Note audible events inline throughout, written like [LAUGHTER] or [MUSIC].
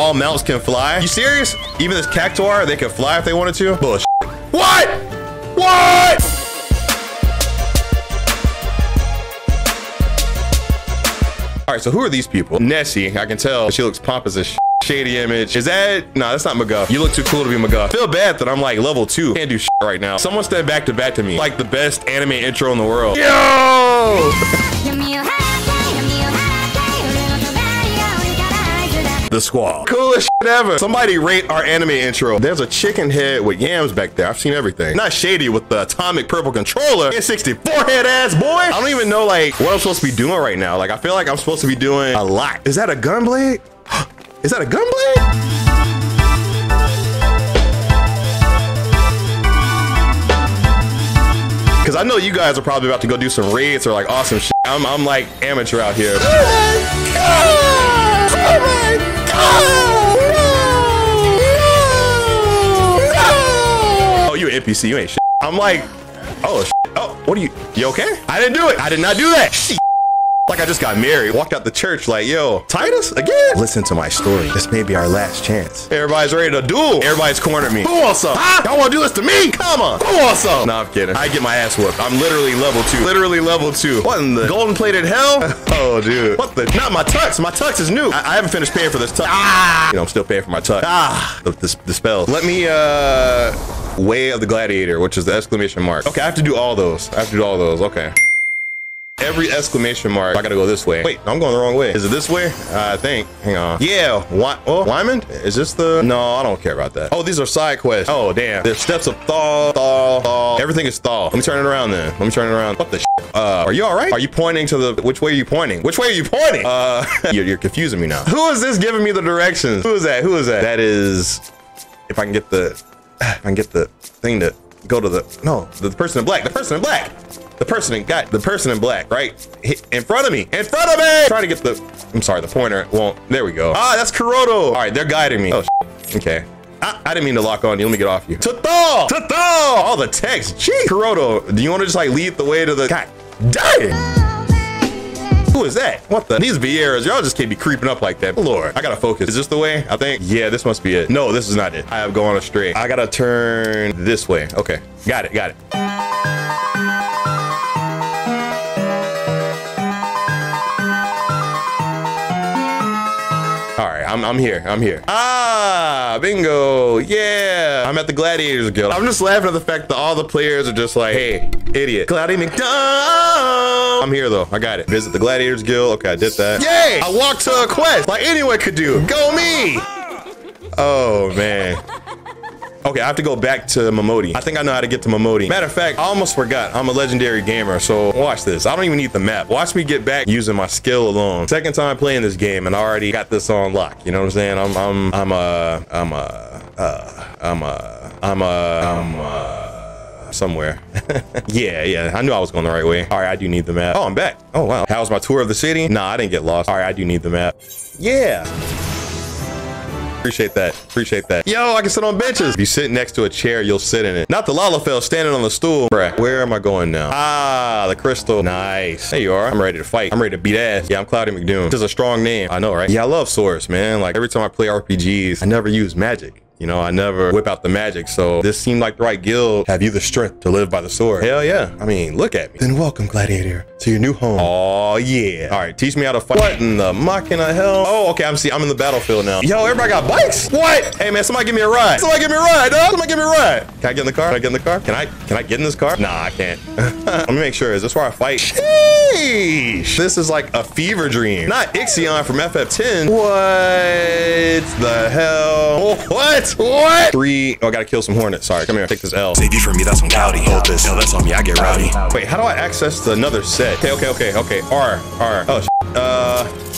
all mounts can fly. You serious? Even this Cactuar, they can fly if they wanted to? Bullshit. What? What? All right, so who are these people? Nessie, I can tell she looks pompous as shit. Shady image. Is that? No, that's not McGuff. You look too cool to be McGuff. Feel bad that I'm like level two. Can't do shit right now. Someone stand back to back to me. Like the best anime intro in the world. Yo! The Squall. Coolest shit ever. Somebody rate our anime intro. There's a chicken head with yams back there. I've seen everything. Not shady with the atomic purple controller. N64 head ass boy. I don't even know like what I'm supposed to be doing right now. Like I feel like I'm supposed to be doing a lot. Is that a gunblade? [GASPS] Is that a gunblade? Cause I know you guys are probably about to go do some raids or like awesome shit. I'm, I'm like amateur out here. Oh, Oh, you an NPC, you ain't shit. I'm like, oh shit. Oh, what are you? You okay? I didn't do it. I did not do that. Shit. Like I just got married, walked out the church like, yo, Titus again? Listen to my story. This may be our last chance. Everybody's ready to duel. Everybody's cornered me. Who wants some? Huh? Y'all want to do this to me? Come on. Who wants some? No, I'm kidding. I get my ass whooped. I'm literally level two. Literally level two. What in the golden plated hell? [LAUGHS] oh, dude. What the? Not my tux. My tux is new. I, I haven't finished paying for this tux. Ah. You know, I'm still paying for my tux. Ah. The, the, the spells. Let me, uh, Way of the Gladiator, which is the exclamation mark. Okay, I have to do all those. I have to do all those. Okay. Every exclamation mark, I gotta go this way. Wait, I'm going the wrong way. Is it this way? I think. Hang on. Yeah. What? Oh, Wyman? Is this the? No, I don't care about that. Oh, these are side quests. Oh, damn. There's steps of Thal, Thal, Thal. Everything is Thal. Let me turn it around then. Let me turn it around. What the? Shit? Uh, are you all right? Are you pointing to the? Which way are you pointing? Which way are you pointing? Uh, [LAUGHS] you're, you're confusing me now. Who is this giving me the directions? Who is that? Who is that? That is. If I can get the, [SIGHS] if I can get the thing to go to the. No, the, the person in black. The person in black. The person in got the person in black, right? In front of me. In front of me. Trying to get the I'm sorry, the pointer won't. There we go. Ah, that's Kuroto. All right, they're guiding me. Oh, shit. okay. I, I didn't mean to lock on you. Let me get off you. Tathal! Tathal! All the text. Gee, Kuroto, do you want to just like lead the way to the God dang! Who is that? What the? These Vieras, y'all just can't be creeping up like that. Lord, I gotta focus. Is this the way? I think. Yeah, this must be it. No, this is not it. I have gone astray. I gotta turn this way. Okay, got it, got it. I'm, I'm here. I'm here. Ah, bingo. Yeah. I'm at the Gladiators Guild. I'm just laughing at the fact that all the players are just like, hey, idiot. Cloudy McDonald. I'm here though. I got it. Visit the Gladiators Guild. Okay, I did that. Yay! I walked to a quest like anyone could do. Go me. Oh, man. Okay, I have to go back to Momodi. I think I know how to get to Momodi. Matter of fact, I almost forgot. I'm a legendary gamer, so watch this. I don't even need the map. Watch me get back using my skill alone. Second time playing this game, and I already got this on lock. You know what I'm saying? I'm, I'm, I'm a, I'm a, uh, I'm a, I'm a, I'm a, somewhere. [LAUGHS] yeah, yeah. I knew I was going the right way. All right, I do need the map. Oh, I'm back. Oh, wow. How's my tour of the city? Nah, I didn't get lost. All right, I do need the map. Yeah. Appreciate that. Appreciate that. Yo, I can sit on benches. If you sit next to a chair, you'll sit in it. Not the Lalafell standing on the stool. Bruh, where am I going now? Ah, the crystal. Nice. There you are. I'm ready to fight. I'm ready to beat ass. Yeah, I'm Cloudie McDoom. This is a strong name. I know, right? Yeah, I love swords, man. Like every time I play RPGs, I never use magic. You know, I never whip out the magic. So this seemed like the right guild. Have you the strength to live by the sword? Hell yeah. I mean, look at me. Then welcome, Gladiator, to your new home. Oh yeah. All right, teach me how to fight. What in the mocking of hell? Oh, okay. I'm see. I'm in the battlefield now. Yo, everybody got bikes? What? Hey man, somebody give me a ride. Somebody give me a ride, dog. Somebody give me a ride. Can I get in the car? Can I get in the car? Can I? Can I get in this car? Nah, I can't. [LAUGHS] Let me make sure. Is this where I fight? Sheesh. This is like a fever dream. Not Ixion from FF10. What the hell? [LAUGHS] What? What? Three. Oh, I gotta kill some hornets. Sorry. Come here. Take this L. Save you from me, that's on cloudy. Hold this. No, that's on me, I get rowdy. Wait, how do I access the another set? Okay, okay, okay, okay. R, R. Oh, uh,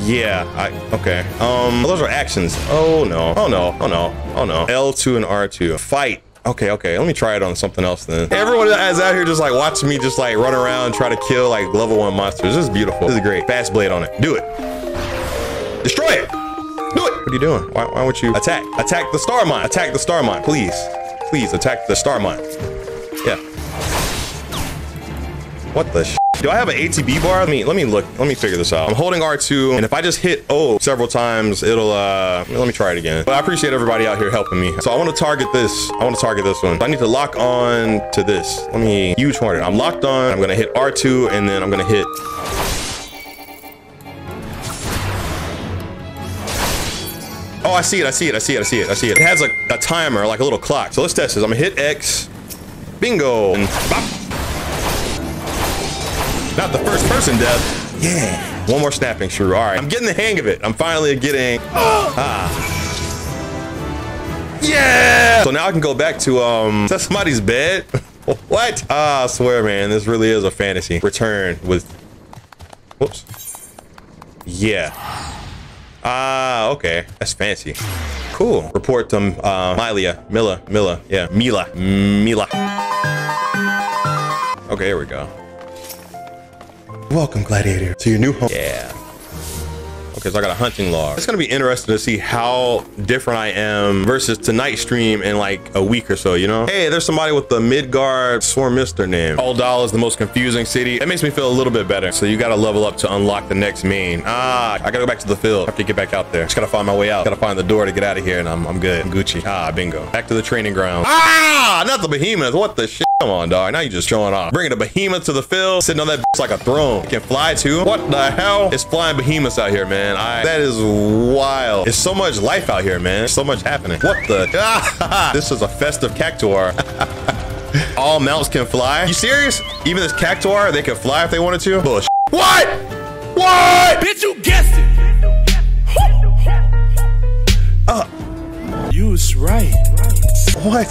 yeah. I okay. Um, those are actions. Oh no. Oh no. Oh no. Oh no. L2 and R2. Fight. Okay, okay. Let me try it on something else then. Everyone that is out here just like watching me just like run around try to kill like level one monsters. This is beautiful. This is great. Fast blade on it. Do it. Destroy it. What are you doing? Why, why would you attack? Attack the star mine. Attack the star mine, please. Please attack the star mine. Yeah. What the sh Do I have an ATB bar? Let me let me look. Let me figure this out. I'm holding R2, and if I just hit O several times, it'll uh let me try it again. But I appreciate everybody out here helping me. So I want to target this. I want to target this one. I need to lock on to this. Let me huge hornet. I'm locked on. I'm gonna hit R2 and then I'm gonna hit Oh, I see it. I see it. I see it. I see it. I see it. It has like a timer, like a little clock. So let's test this. I'm gonna hit X. Bingo. And bop. Not the first person death. Yeah. One more snapping shrew. All right. I'm getting the hang of it. I'm finally getting. [GASPS] ah. Yeah. So now I can go back to um. Is that somebody's bed? [LAUGHS] what? Ah, I swear, man. This really is a fantasy. Return with. Whoops. Yeah. Ah, okay. That's fancy. Cool. Report to uh, Milia. Mila. Mila. Yeah. Mila. Mila. Okay, here we go. Welcome, Gladiator, to your new home. Yeah. So I got a hunting log. It's gonna be interesting to see how different I am versus tonight's stream in like a week or so, you know? Hey, there's somebody with the Midgard Swarmister name. Ul'dah is the most confusing city. That makes me feel a little bit better. So you gotta level up to unlock the next main. Ah, I gotta go back to the field. I have to get back out there. Just gotta find my way out. Gotta find the door to get out of here and I'm, I'm good. I'm Gucci. Ah, bingo. Back to the training ground. Ah, not the behemoth. What the shit? Come on, dog. Now you're just showing off. Bringing a behemoth to the field, sitting on that like a throne. Can fly too. What the hell? It's flying behemoths out here, man. I that is wild. It's so much life out here, man. So much happening. What the? [LAUGHS] this is a festive cactuar. [LAUGHS] All mounts can fly. You serious? Even this cactuar, they can fly if they wanted to. Bullshit. What? What? Bitch, you guessed it. Uh, You was right. what?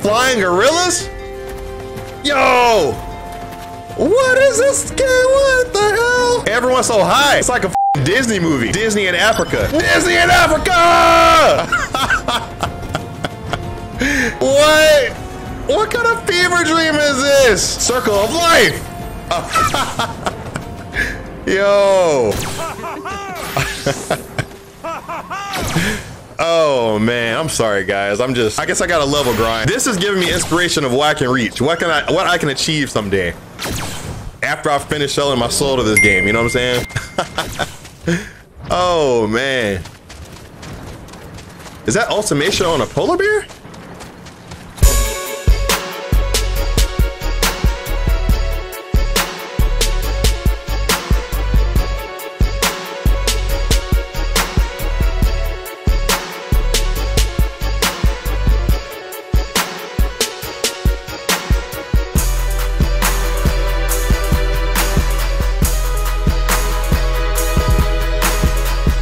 Flying gorillas? Yo! What is this game? What the hell? Everyone's so high. It's like a Disney movie. Disney in Africa. Disney in Africa! [LAUGHS] what? What kind of fever dream is this? Circle of life. [LAUGHS] Yo. [LAUGHS] Oh man, I'm sorry guys. I'm just I guess I got a level grind. This is giving me inspiration of what I can reach. What can I what I can achieve someday. After I finish selling my soul to this game, you know what I'm saying? [LAUGHS] oh man. Is that ultimation on a polar bear?